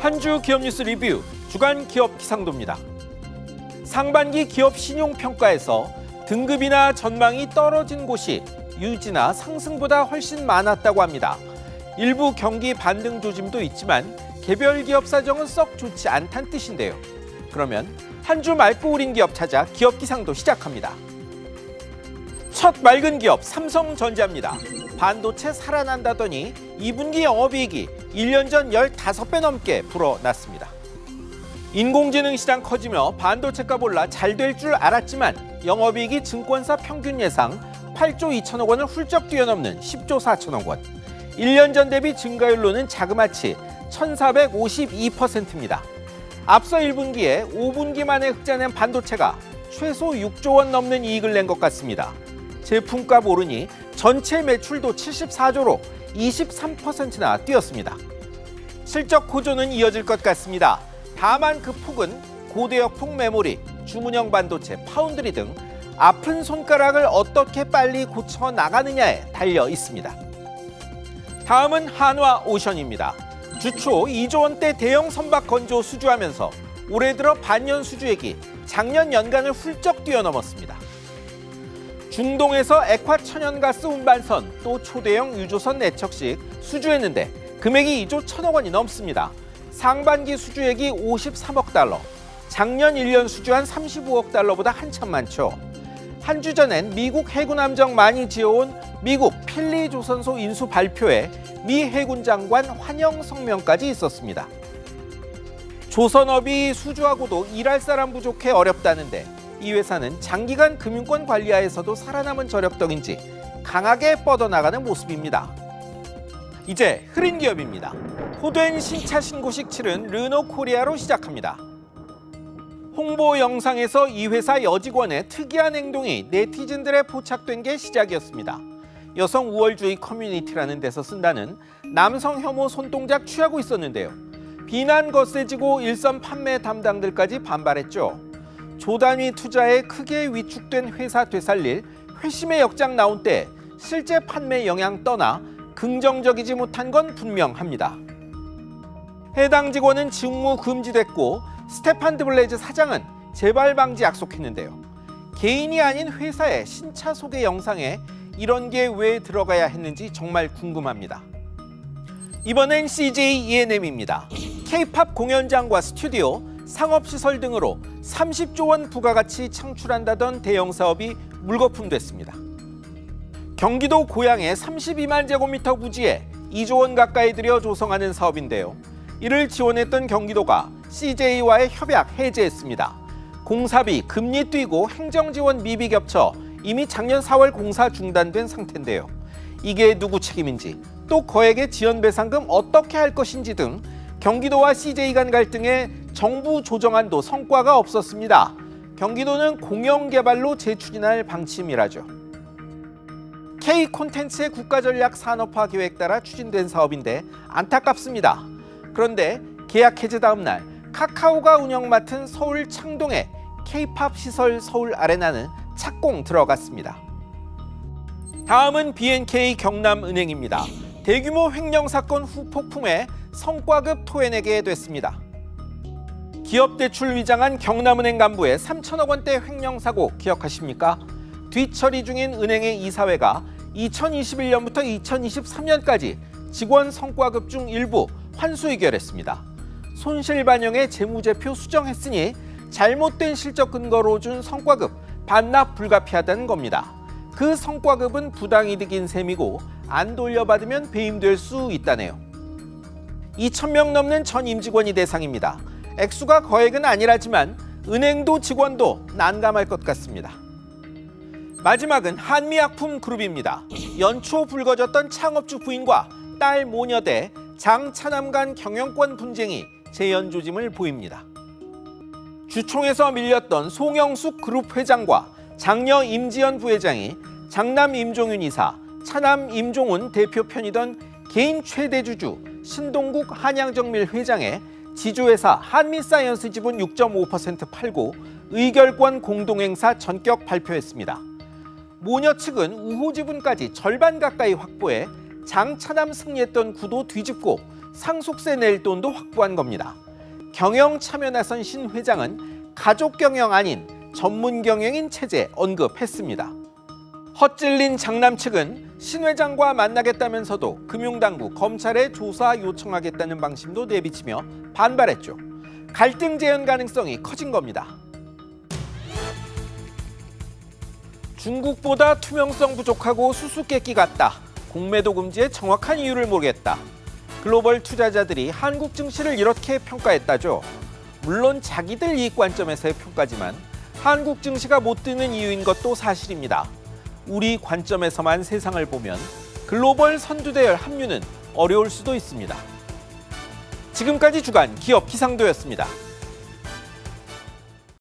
한 주 기업 뉴스 리뷰 주간 기업 기상도입니다. 상반기 기업 신용 평가에서 등급이나 전망이 떨어진 곳이 유지나 상승보다 훨씬 많았다고 합니다. 일부 경기 반등 조짐도 있지만 개별 기업 사정은 썩 좋지 않다는 뜻인데요. 그러면 한 주 맑고 우린 기업 찾아 기업 기상도 시작합니다. 첫 맑은 기업 삼성전자입니다. 반도체 살아난다더니 2분기 영업이익이 1년 전 15배 넘게 불어났습니다. 인공지능 시장 커지며 반도체값 올라 잘 될 줄 알았지만 영업이익이 증권사 평균 예상 8조 2천억 원을 훌쩍 뛰어넘는 10조 4천억 원. 1년 전 대비 증가율로는 자그마치 1452%입니다. 앞서 1분기에 5분기 만에 흑자낸 반도체가 최소 6조 원 넘는 이익을 낸 것 같습니다. 제품값 오르니 전체 매출도 74조로 23%나 뛰었습니다. 실적 호조는 이어질 것 같습니다. 다만 그 폭은 고대역폭 메모리, 주문형 반도체, 파운드리 등 아픈 손가락을 어떻게 빨리 고쳐 나가느냐에 달려 있습니다. 다음은 한화 오션입니다. 주초 2조 원대 대형 선박 건조 수주하면서 올해 들어 반년 수주액이 작년 연간을 훌쩍 뛰어넘었습니다. 중동에서 액화 천연가스 운반선 또 초대형 유조선 내척식 수주했는데 금액이 2조 1천억 원이 넘습니다. 상반기 수주액이 53억 달러, 작년 1년 수주한 35억 달러보다 한참 많죠. 한 주 전엔 미국 해군 함정 많이 지어온 미국 필리 조선소 인수 발표에 미 해군 장관 환영 성명까지 있었습니다. 조선업이 수주하고도 일할 사람 부족해 어렵다는데 이 회사는 장기간 금융권 관리하에서도 살아남은 저력 덕인지 강하게 뻗어나가는 모습입니다. 이제 흐린 기업입니다. 호된 신차 신고식 치른 르노 코리아로 시작합니다. 홍보 영상에서 이 회사 여직원의 특이한 행동이 네티즌들에 포착된 게 시작이었습니다. 여성 우월주의 커뮤니티라는 데서 쓴다는 남성 혐오 손동작 취하고 있었는데요. 비난 거세지고 일선 판매 담당들까지 반발했죠. 조단위 투자에 크게 위축된 회사 되살릴 회심의 역작 나온 때 실제 판매 영향 떠나 긍정적이지 못한 건 분명합니다. 해당 직원은 직무 금지됐고 스테판 드블레즈 사장은 재발 방지 약속했는데요. 개인이 아닌 회사의 신차 소개 영상에 이런 게 왜 들어가야 했는지 정말 궁금합니다. 이번엔 CJ ENM입니다. K-팝 공연장과 스튜디오, 상업시설 등으로 30조 원 부가가치 창출한다던 대형 사업이 물거품됐습니다. 경기도 고양의 32만 제곱미터 부지에 2조 원 가까이 들여 조성하는 사업인데요. 이를 지원했던 경기도가 CJ와의 협약 해제했습니다. 공사비, 금리 뛰고 행정 지원 미비 겹쳐 이미 작년 4월 공사 중단된 상태인데요. 이게 누구 책임인지, 또 거액의 지연 배상금 어떻게 할 것인지 등 경기도와 CJ 간 갈등에 정부 조정안도 성과가 없었습니다. 경기도는 공영 개발로 재추진할 방침이라죠. K 콘텐츠의 국가전략 산업화 계획 따라 추진된 사업인데 안타깝습니다. 그런데 계약 해제 다음 날 카카오가 운영 맡은 서울 창동의 K-팝 시설 서울 아레나는 착공 들어갔습니다. 다음은 BNK 경남은행입니다. 대규모 횡령 사건 후 폭풍에 성과급 토해내게 됐습니다. 기업 대출 위장한 경남은행 간부의 3천억 원대 횡령 사고 기억하십니까? 뒤처리 중인 은행의 이사회가 2021년부터 2023년까지 직원 성과급 중 일부 환수 의결했습니다. 손실 반영에 재무제표 수정했으니 잘못된 실적 근거로 준 성과급 반납 불가피하다는 겁니다. 그 성과급은 부당이득인 셈이고 안 돌려받으면 배임될 수 있다네요. 2천 명 넘는 전 임직원이 대상입니다. 액수가 거액은 아니라지만 은행도 직원도 난감할 것 같습니다. 마지막은 한미약품 그룹입니다. 연초 불거졌던 창업주 부인과 딸 모녀 대 장차남 간 경영권 분쟁이 재연 조짐을 보입니다. 주총에서 밀렸던 송영숙 그룹 회장과 장녀 임주현 부회장이 장남 임종윤 이사, 차남 임종훈 대표 편이던 개인 최대 주주 신동국 한양정밀 회장의 지주회사 한미사이언스 지분 6.5% 팔고 의결권 공동행사 전격 발표했습니다. 모녀 측은 우호 지분까지 절반 가까이 확보해 장차남 승리했던 구도 뒤집고 상속세 낼 돈도 확보한 겁니다. 경영 참여 나선 신 회장은 가족 경영 아닌 전문 경영인 체제 언급했습니다. 헛찔린 장남 측은 신 회장과 만나겠다면서도 금융당국 검찰에 조사 요청하겠다는 방침도 내비치며 반발했죠. 갈등 재현 가능성이 커진 겁니다. 중국보다 투명성 부족하고 수수께끼 같다. 공매도 금지의 정확한 이유를 모르겠다. 글로벌 투자자들이 한국 증시를 이렇게 평가했다죠. 물론 자기들 이익 관점에서의 평가지만 한국 증시가 못 뜨는 이유인 것도 사실입니다. 우리 관점에서만 세상을 보면 글로벌 선두대열 합류는 어려울 수도 있습니다. 지금까지 주간 기업 기상도였습니다.